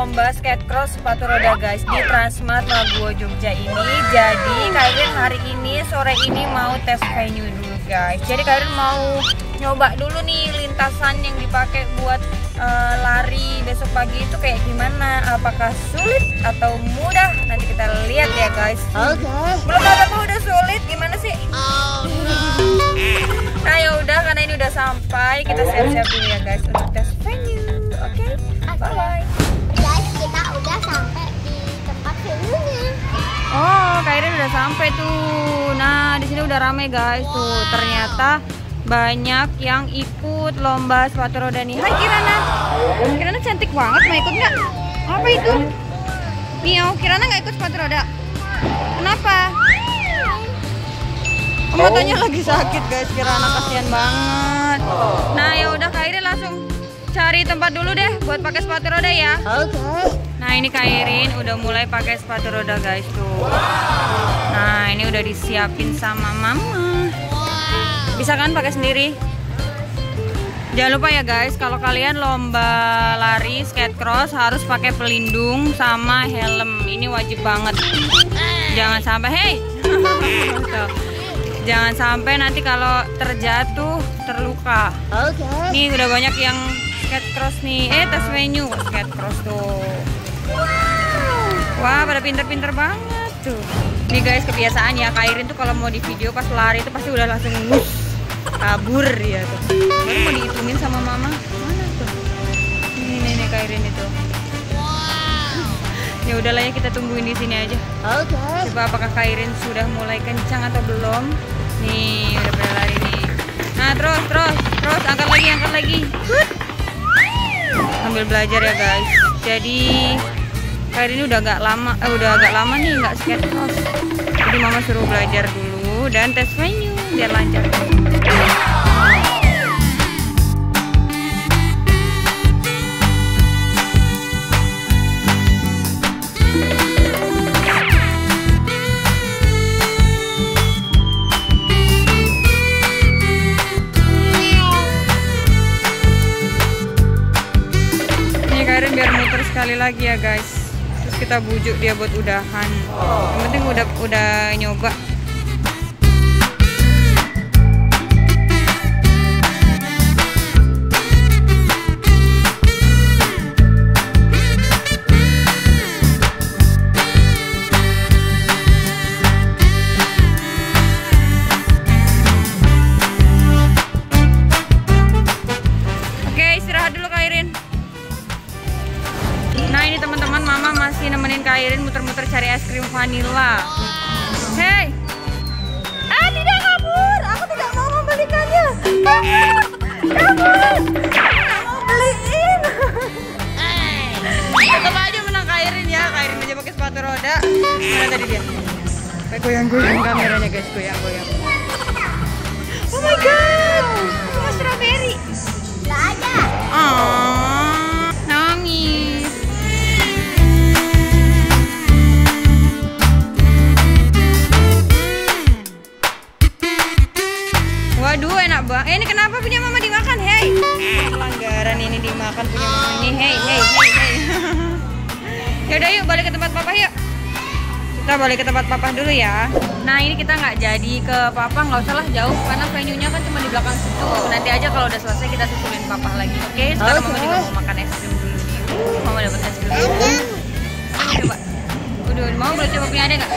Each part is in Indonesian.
lomba skate cross sepatu roda guys di Transmart Labuo Jogja ini. Jadi kalian hari ini sore ini mau tes venue dulu guys. Jadi kalian mau nyoba dulu nih lintasan yang dipakai buat uh, lari besok pagi itu kayak gimana? Apakah sulit atau mudah? Nanti kita lihat ya guys. Oke. Belum apa-apa udah sulit, gimana sih? Nah ya udah karena ini udah sampai, kita siap-siap dulu ya guys untuk tes venue. Udah sampai tuh. Nah, di sini udah rame guys tuh. Ternyata banyak yang ikut lomba sepatu roda nih. Hai Kirana. Kirana cantik banget, mau ikut nggak? Apa itu? Miau, Kirana nggak ikut sepatu roda. Kenapa? Oh, matanya lagi sakit guys, Kirana kasihan banget. Nah, ya udah Kairin langsung cari tempat dulu deh buat pakai sepatu roda ya. Oke. Nah ini Kairin udah mulai pakai sepatu roda guys tuh. Nah ini udah disiapin sama mama. Bisa kan pakai sendiri? Jangan lupa ya guys, kalau kalian lomba lari skate cross harus pakai pelindung sama helm. Ini wajib banget. Jangan sampai, hey, jangan sampai nanti kalau terjatuh terluka. Oke. Nih udah banyak yang skate cross nih. Eh tes venue skate cross tuh. Wah pada pinter-pinter banget tuh. Nih guys kebiasaan ya Kairin tuh kalau mau di video pas lari itu pasti udah langsung wush, kabur ya tuh. Baru mau dihitungin sama mama. Mana tuh? Ini nih, nih Kairin itu. Ya udahlah ya kita tungguin di sini aja. Oke. Coba apakah Kairin sudah mulai kencang atau belum? Nih, udah pada lari nih. Nah, terus, terus, terus, angkat lagi, angkat lagi. Sambil belajar ya guys. Jadi Kairin ini udah agak lama, eh, udah agak lama nih nggak skate cross. Jadi mama suruh belajar dulu dan tes venue biar lancar. Biar muter sekali lagi ya guys. Kita bujuk dia buat udahan. Yang penting udah udah nyoba. Nemenin Kairin muter-muter cari es krim vanilla. Hei, ah tidak kabur, aku tidak mau membelikannya. Kabur, kabur, mau beliin. Tetap aja menang Kairin ya, Kairin aja pakai sepatu roda. Mana tadi dia? Kayak goyang-goyang kameranya guys, goyang-goyang. Oh my god, bunga strawberry. Gak ada. Ah, Waduh, enak banget. Eh, ini kenapa punya mama dimakan? Hei. Pelanggaran ini dimakan punya mama ini. Hei, hei, hei, hei. Yaudah yuk balik ke tempat papa yuk. Kita balik ke tempat papa dulu ya. Nah ini kita nggak jadi ke papa, nggak usah lah jauh karena venue-nya kan cuma di belakang situ. Nanti aja kalau udah selesai kita susulin papa lagi. Oke, sekarang mama juga mau makan es krim dulu nih. Uh, Mama dapat es krim. dulu. Coba. Udah, mau boleh coba punya ada nggak?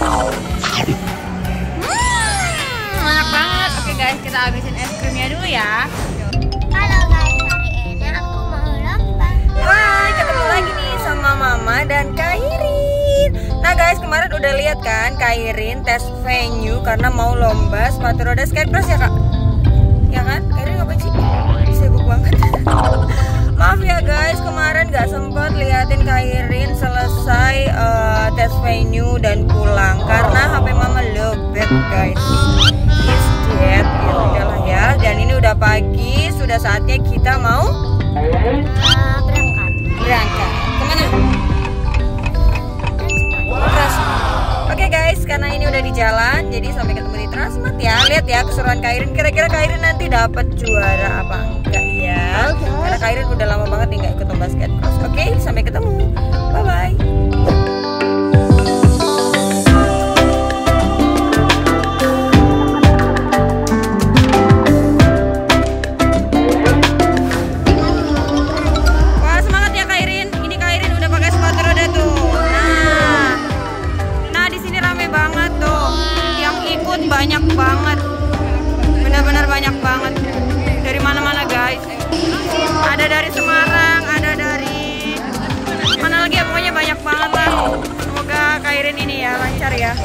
Hah? Guys, kita habisin es krimnya dulu ya. Halo guys, hari ini aku mau lomba. Hai, ketemu lagi nih sama Mama dan Kairin. Nah guys, kemarin udah lihat kan Kairin tes venue karena mau lomba sepatu roda skate cross ya kak? Ya kan? Kairin ngapain sih? Sibuk banget. Maaf ya guys, kemarin gak sempet liatin Kairin selesai eh, tes venue dan pulang karena HP Mama lobet guys kaget ya udahlah ya dan ini udah pagi sudah saatnya kita mau eh, berangkat berangkat ke mana wow. Oke okay guys, karena ini udah di jalan, jadi sampai ketemu di Transmart ya. Lihat ya keseruan Kairin. Kira-kira Kairin nanti dapat juara apa enggak ya? Oh, okay. Karena Kairin udah lama banget nih nggak ikut lomba skate cross. Oke, okay, sampai ketemu. banyak banget. Benar-benar banyak banget. Dari mana-mana guys. Ada dari Semarang ada dari mana lagi ya? Pokoknya banyak banget lah. Semoga kairin ini ya lancar ya.